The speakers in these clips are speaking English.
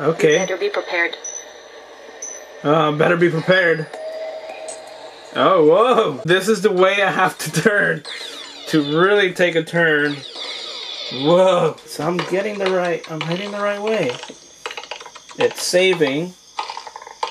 Okay. Better be prepared. Uh, better be prepared. Oh, whoa! This is the way I have to turn to really take a turn. Whoa! So I'm getting the right, I'm heading the right way. It's saving.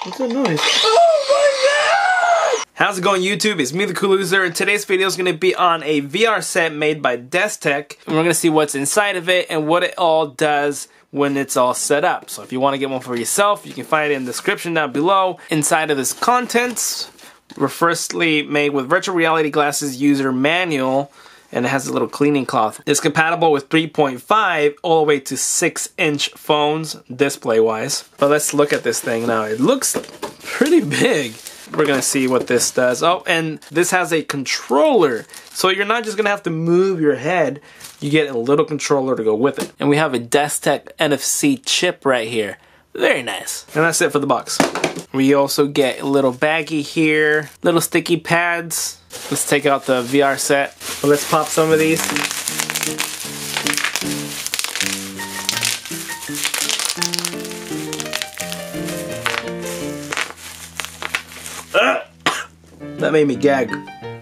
What's that noise? Oh my god! How's it going YouTube? It's me the Cool Loser and today's video is going to be on a VR set made by Destek and we're going to see what's inside of it and what it all does when it's all set up. So if you want to get one for yourself, you can find it in the description down below. Inside of this contents, we're firstly made with virtual reality glasses user manual and it has a little cleaning cloth. It's compatible with 3.5 all the way to 6 inch phones display wise. But let's look at this thing now. It looks pretty big. We're gonna see what this does. Oh, and this has a controller. So you're not just gonna have to move your head, you get a little controller to go with it. And we have a Destek NFC chip right here. Very nice. And that's it for the box. We also get a little baggie here, little sticky pads. Let's take out the VR set. let's pop some of these. That made me gag.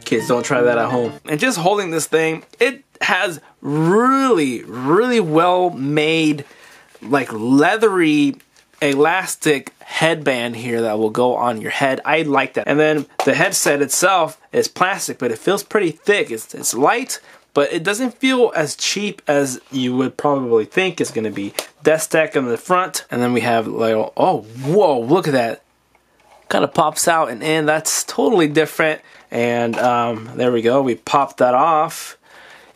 Kids, don't try that at home. And just holding this thing, it has really, really well made, like leathery, elastic headband here that will go on your head. I like that. And then the headset itself is plastic, but it feels pretty thick. It's, it's light, but it doesn't feel as cheap as you would probably think it's going to be. Destek on the front, and then we have like, oh, whoa, look at that kind of pops out and in. That's totally different. And um, there we go. We popped that off.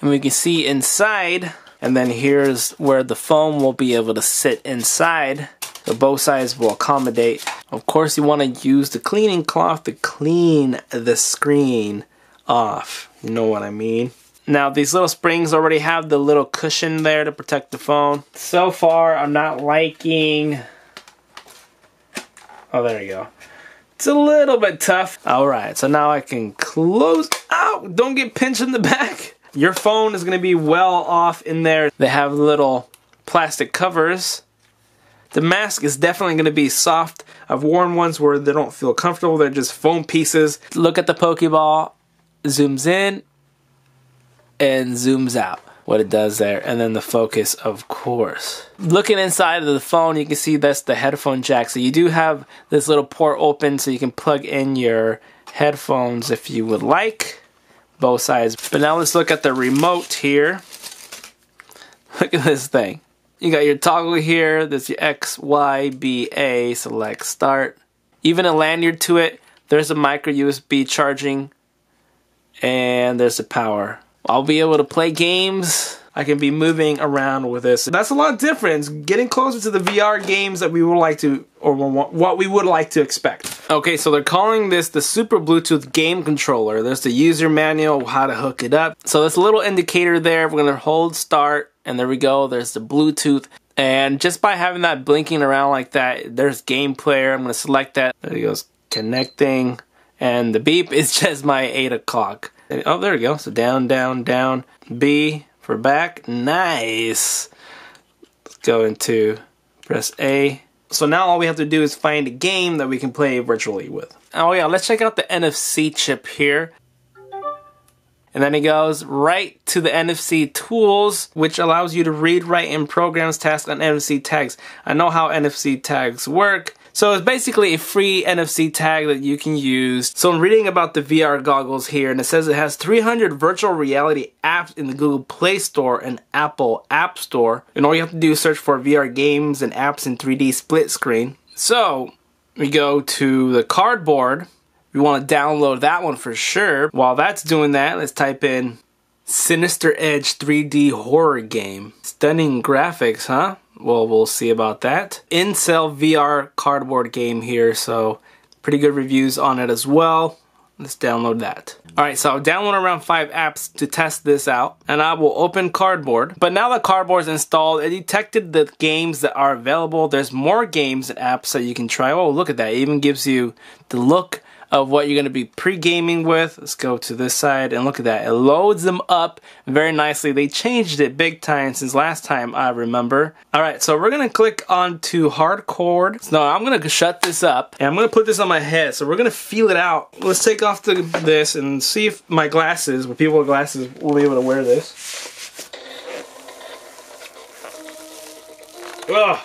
And we can see inside. And then here's where the foam will be able to sit inside. So both sides will accommodate. Of course, you want to use the cleaning cloth to clean the screen off. You know what I mean? Now, these little springs already have the little cushion there to protect the phone. So far, I'm not liking... Oh, there you go. It's a little bit tough. All right, so now I can close. Ow, don't get pinched in the back. Your phone is gonna be well off in there. They have little plastic covers. The mask is definitely gonna be soft. I've worn ones where they don't feel comfortable. They're just foam pieces. Look at the Pokeball, zooms in and zooms out what it does there. And then the focus of course. Looking inside of the phone you can see that's the headphone jack. So you do have this little port open so you can plug in your headphones if you would like. Both sides. But now let's look at the remote here. Look at this thing. You got your toggle here. There's your X Y B A. Select start. Even a lanyard to it. There's a micro USB charging. And there's the power I'll be able to play games. I can be moving around with this. That's a lot different. getting closer to the VR games that we would like to, or what we would like to expect. Okay, so they're calling this the Super Bluetooth Game Controller. There's the user manual, how to hook it up. So there's a little indicator there. We're gonna hold start, and there we go. There's the Bluetooth. And just by having that blinking around like that, there's game player. I'm gonna select that. There it goes, connecting. And the beep is just my 8 o'clock. Oh, there we go. So down, down, down. B for back. Nice. Let's go into press A. So now all we have to do is find a game that we can play virtually with. Oh yeah, let's check out the NFC chip here. And then it goes right to the NFC tools, which allows you to read, write, and programs tasks on NFC tags. I know how NFC tags work. So it's basically a free NFC tag that you can use. So I'm reading about the VR goggles here and it says it has 300 virtual reality apps in the Google Play Store and Apple App Store. And all you have to do is search for VR games and apps in 3D split screen. So we go to the cardboard. We want to download that one for sure. While that's doing that, let's type in Sinister Edge 3D horror game. Stunning graphics, huh? well, we'll see about that. InCell VR cardboard game here, so pretty good reviews on it as well. Let's download that. Alright, so I'll download around 5 apps to test this out, and I will open Cardboard. But now that Cardboard is installed, it detected the games that are available. There's more games and apps that you can try. Oh, look at that. It even gives you the look of what you're going to be pre-gaming with. Let's go to this side and look at that. It loads them up very nicely. They changed it big time since last time I remember. All right, so we're going to click on to hardcore. So I'm going to shut this up and I'm going to put this on my head. So we're going to feel it out. Let's take off the, this and see if my glasses, with people with glasses, will be able to wear this. Ugh.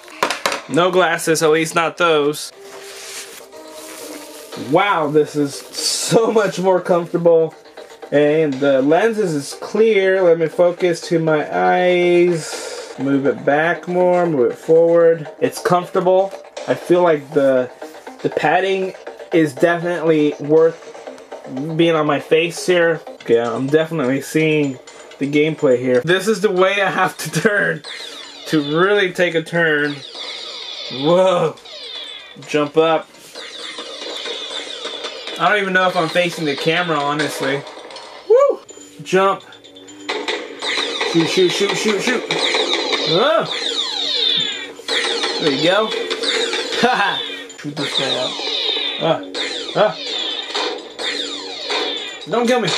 No glasses, at least not those. Wow, this is so much more comfortable. And the lenses is clear. Let me focus to my eyes. Move it back more, move it forward. It's comfortable. I feel like the the padding is definitely worth being on my face here. Okay, I'm definitely seeing the gameplay here. This is the way I have to turn to really take a turn. Whoa. Jump up. I don't even know if I'm facing the camera, honestly. Woo! Jump. Shoot, shoot, shoot, shoot, shoot. Oh. There you go. Haha. Shoot this guy out. Ah. Ah. Don't kill me.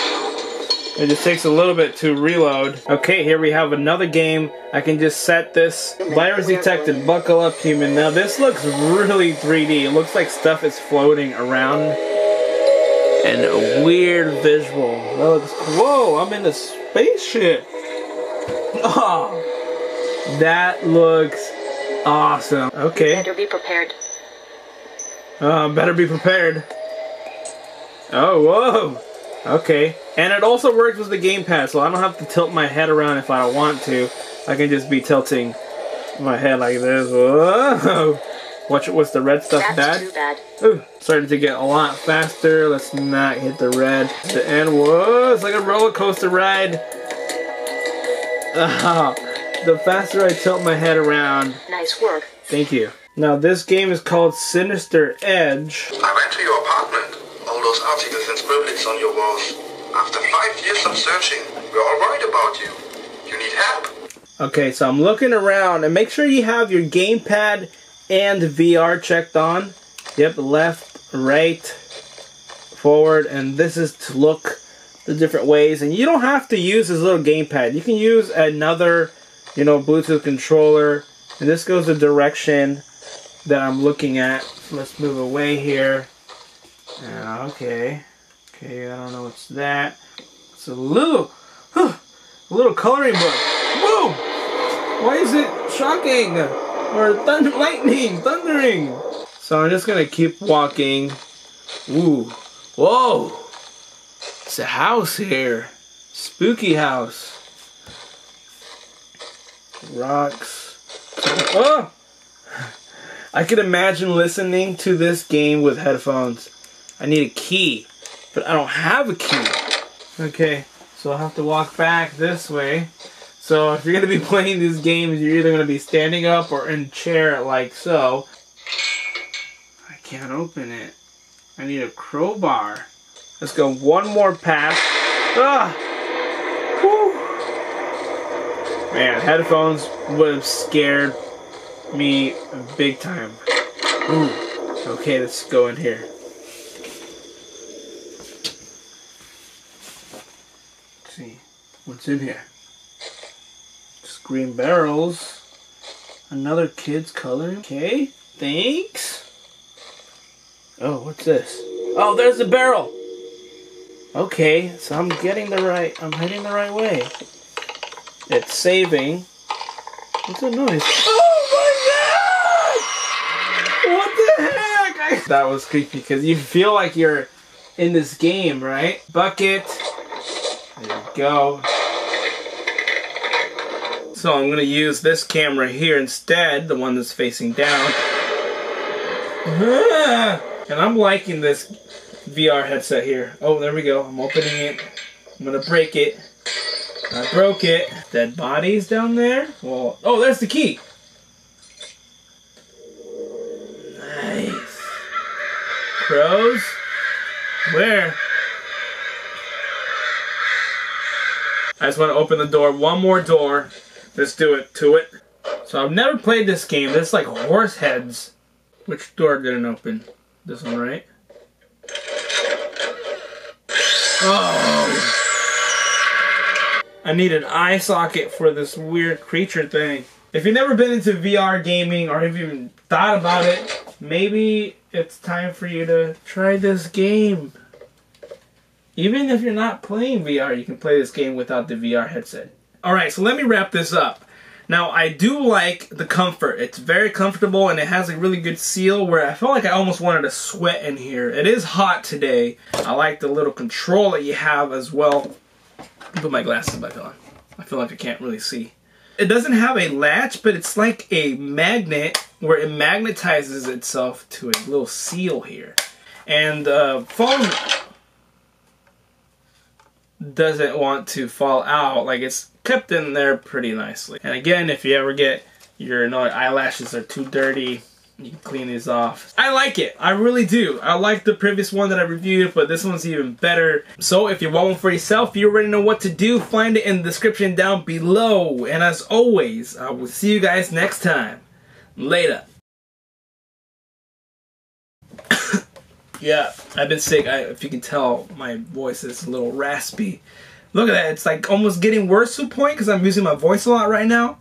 It just takes a little bit to reload. Okay, here we have another game. I can just set this. Virus detected. Buckle up, human. Now this looks really 3D. It looks like stuff is floating around. And a weird visual. That looks, whoa, I'm in a spaceship. Oh, that looks awesome. Okay. Better be prepared. Uh, better be prepared. Oh, whoa. Okay. And it also works with the gamepad, so I don't have to tilt my head around if I want to. I can just be tilting my head like this. Whoa! Watch what's the red stuff That's bad? too bad. Ooh, starting to get a lot faster. Let's not hit the red. The end. Whoa! It's like a roller coaster ride. Ah, the faster I tilt my head around. Nice work. Thank you. Now this game is called Sinister Edge. I went to your apartment. All those articles and scribblings on your walls. After five years of searching, we're all worried about you. You need help. Okay, so I'm looking around and make sure you have your gamepad and VR checked on. Yep, left, right, forward, and this is to look the different ways. And you don't have to use this little gamepad. You can use another, you know, Bluetooth controller. And this goes the direction that I'm looking at. Let's move away here. Yeah, okay. Okay, I don't know what's that. It's a little, huh, a little coloring book. Whoa! Why is it shocking? Or thunder, lightning, thundering? So I'm just gonna keep walking. Ooh, whoa! It's a house here. Spooky house. Rocks. Oh! I could imagine listening to this game with headphones. I need a key, but I don't have a key. Okay, so I'll have to walk back this way. So if you're gonna be playing these games, you're either gonna be standing up or in chair like so. I can't open it. I need a crowbar. Let's go one more pass. Ah! Whew. Man, headphones would have scared me big time. Ooh. Okay, let's go in here. Let's see what's in here. Green barrels. Another kid's coloring. Okay, thanks. Oh, what's this? Oh, there's the barrel. Okay, so I'm getting the right. I'm heading the right way. It's saving. What's the noise? Oh my god! What the heck? I- that was creepy because you feel like you're in this game, right? Bucket. There you go. So I'm gonna use this camera here instead, the one that's facing down. Ah! And I'm liking this VR headset here. Oh, there we go. I'm opening it. I'm gonna break it. I broke it. Dead bodies down there. Well, oh, there's the key. Nice. Crows. Where? I just want to open the door. One more door. Let's do it. To it. So I've never played this game. This is like horse heads. Which door didn't open? This one, right? Oh. I need an eye socket for this weird creature thing. If you've never been into VR gaming or have even thought about it, maybe it's time for you to try this game. Even if you're not playing VR, you can play this game without the VR headset. Alright, so let me wrap this up. Now, I do like the comfort. It's very comfortable and it has a really good seal where I felt like I almost wanted to sweat in here. It is hot today. I like the little control that you have as well. Put my glasses back on. I feel like I can't really see. It doesn't have a latch, but it's like a magnet where it magnetizes itself to a little seal here. And the uh, phone doesn't want to fall out. Like it's kept in there pretty nicely. And again, if you ever get your you eyelashes are too dirty, you can clean these off. I like it. I really do. I like the previous one that I reviewed, but this one's even better. So if you want one for yourself, you already know what to do. Find it in the description down below. And as always, I will see you guys next time. Later. yeah, I've been sick. I, if you can tell, my voice is a little raspy. Look at that. It's like almost getting worse to a point because I'm using my voice a lot right now.